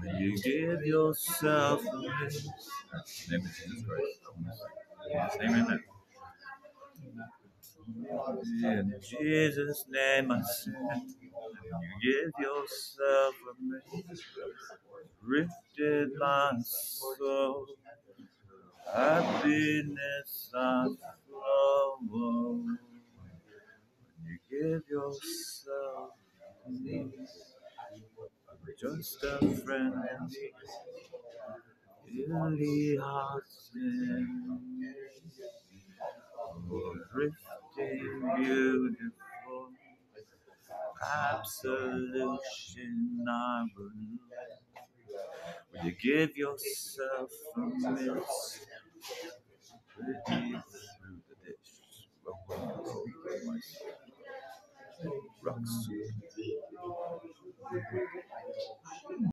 When you give yourself a miss. Name of Jesus Christ. Name in there. In Jesus' name I say, you give yourself a miss. Lifted my soul, happiness I flow. You give yourself a miss. Just a friend in the heart's drifting beautiful absolution I will Will you give yourself a miss? Through the dish. Roll, roll, roll, Rocks.